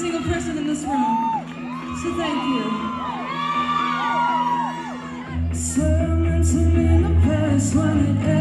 single person in this room. So thank you. Sermons in the past when it